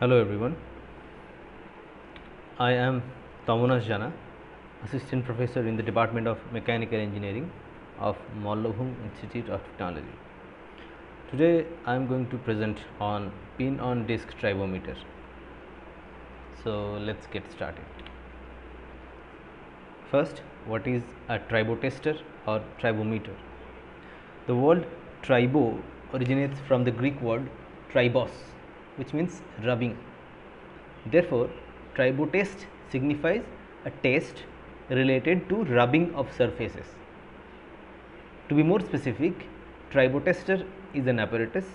Hello everyone. I am Tamonash Jana, Assistant Professor in the Department of Mechanical Engineering of Mallabhum Institute of Technology. Today I am going to present on pin on disc tribometer. So let's get started. First, what is a tribotester or tribometer? The word tribo originates from the Greek word tribos, which means rubbing. Therefore, tribotest signifies a test related to rubbing of surfaces. To be more specific, tribotester is an apparatus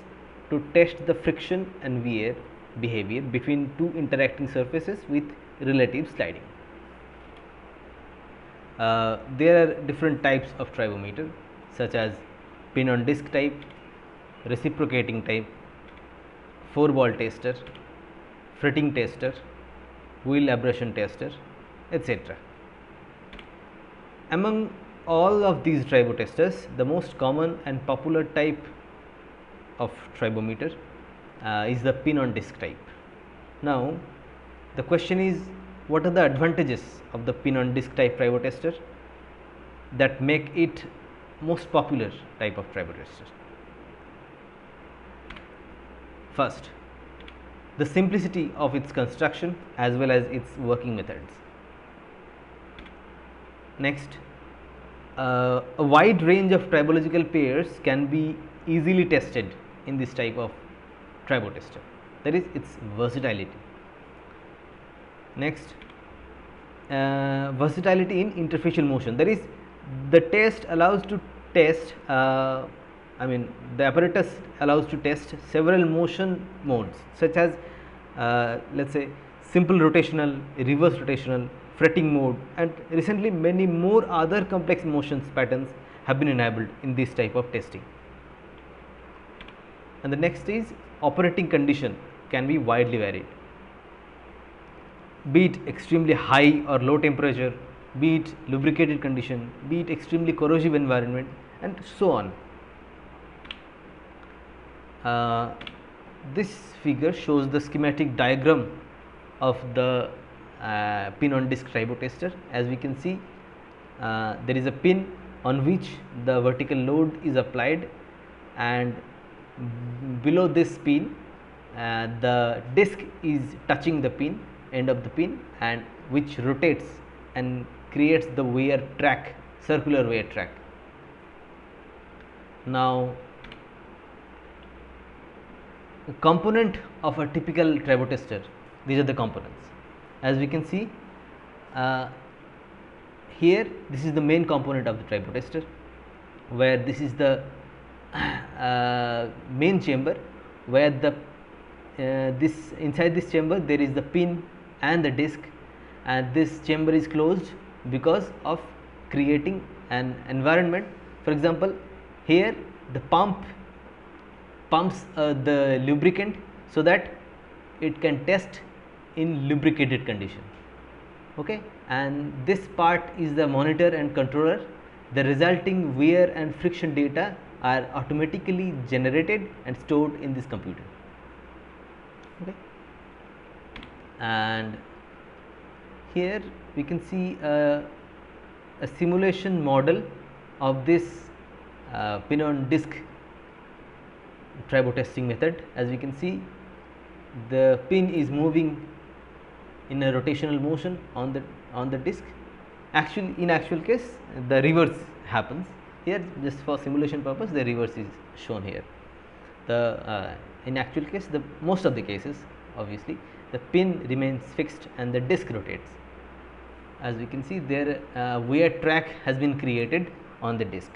to test the friction and wear behavior between two interacting surfaces with relative sliding. Uh, there are different types of tribometer such as pin on disc type, reciprocating type, four ball tester, fretting tester, wheel abrasion tester, etc. Among all of these tribotesters, the most common and popular type of tribometer uh, is the pin on disc type. Now, the question is what are the advantages of the pin on disc type tribotester that make it most popular type of tribotester. First, the simplicity of its construction as well as its working methods. Next, uh, a wide range of tribological pairs can be easily tested in this type of tribotester that is its versatility. Next, uh, versatility in interfacial motion that is the test allows to test uh, I mean the apparatus allows to test several motion modes such as uh, let us say simple rotational, reverse rotational, fretting mode and recently many more other complex motions patterns have been enabled in this type of testing. And the next is operating condition can be widely varied be it extremely high or low temperature, be it lubricated condition, be it extremely corrosive environment and so on. Uh, this figure shows the schematic diagram of the uh, pin on disc tribotester. As we can see, uh, there is a pin on which the vertical load is applied and below this pin uh, the disc is touching the pin end of the pin and which rotates and creates the wear track circular wear track. Now, component of a typical tribotester these are the components. As we can see uh, here this is the main component of the tribotester where this is the uh, main chamber where the uh, this inside this chamber there is the pin and the disc and this chamber is closed because of creating an environment. For example here the pump pumps uh, the lubricant so that it can test in lubricated condition. Okay? And this part is the monitor and controller. The resulting wear and friction data are automatically generated and stored in this computer. Okay? And here we can see a, a simulation model of this uh, pin on disc tribo testing method. As we can see the pin is moving in a rotational motion on the on the disc. Actually in actual case the reverse happens. Here just for simulation purpose the reverse is shown here. The uh, in actual case the most of the cases obviously the pin remains fixed and the disc rotates. As we can see there uh, wear track has been created on the disc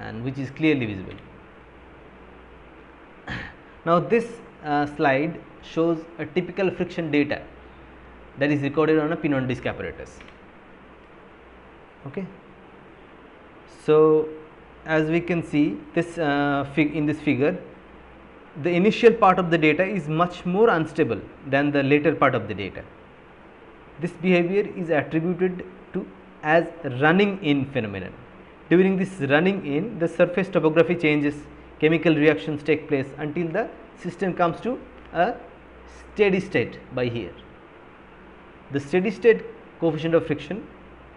and which is clearly visible now this uh, slide shows a typical friction data that is recorded on a pin on disc apparatus. Okay? So as we can see this uh, in this figure the initial part of the data is much more unstable than the later part of the data. This behavior is attributed to as running in phenomenon. During this running in the surface topography changes chemical reactions take place until the system comes to a steady state by here. The steady state coefficient of friction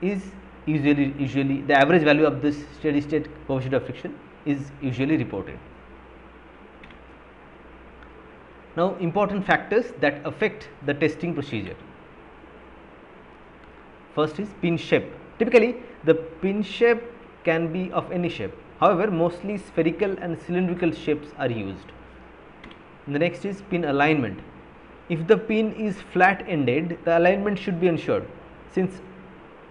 is usually usually the average value of this steady state coefficient of friction is usually reported. Now, important factors that affect the testing procedure. First is pin shape. Typically, the pin shape can be of any shape. However, mostly spherical and cylindrical shapes are used. The next is pin alignment. If the pin is flat ended, the alignment should be ensured since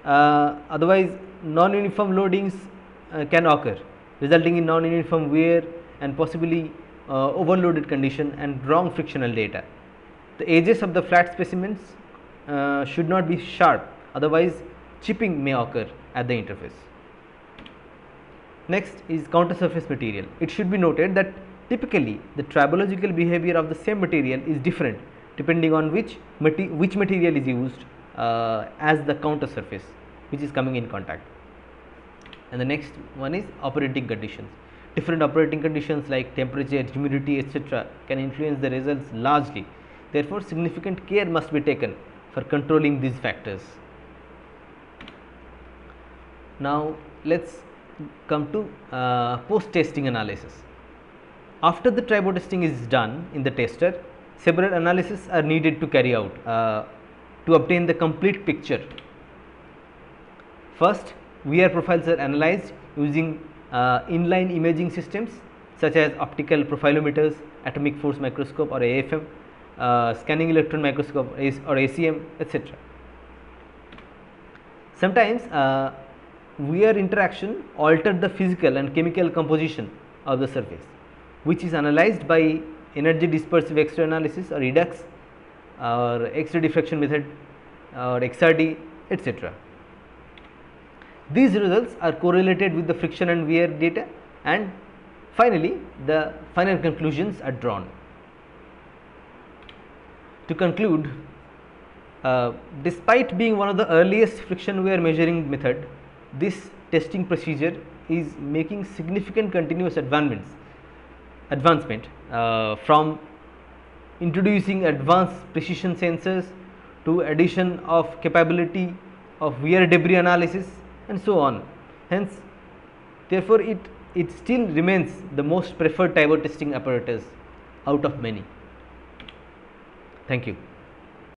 uh, otherwise non-uniform loadings uh, can occur resulting in non-uniform wear and possibly uh, overloaded condition and wrong frictional data. The edges of the flat specimens uh, should not be sharp otherwise chipping may occur at the interface. Next is counter surface material. It should be noted that typically the tribological behavior of the same material is different depending on which, mate which material is used uh, as the counter surface which is coming in contact. And the next one is operating conditions different operating conditions like temperature, humidity etc. can influence the results largely. Therefore, significant care must be taken for controlling these factors. Now, let us come to uh, post testing analysis. After the tribo testing is done in the tester, several analyses are needed to carry out uh, to obtain the complete picture. First, wear profiles are analyzed using uh, inline imaging systems such as optical profilometers, atomic force microscope or AFM, uh, scanning electron microscope or SEM etc. Sometimes uh, wear interaction altered the physical and chemical composition of the surface which is analyzed by energy dispersive X-ray analysis or EDAX or X-ray diffraction method or XRD etc. These results are correlated with the friction and wear data and finally, the final conclusions are drawn. To conclude, uh, despite being one of the earliest friction wear measuring method, this testing procedure is making significant continuous advancements advancement uh, from introducing advanced precision sensors to addition of capability of wear debris analysis and so on. Hence, therefore, it, it still remains the most preferred tribo testing apparatus out of many. Thank you.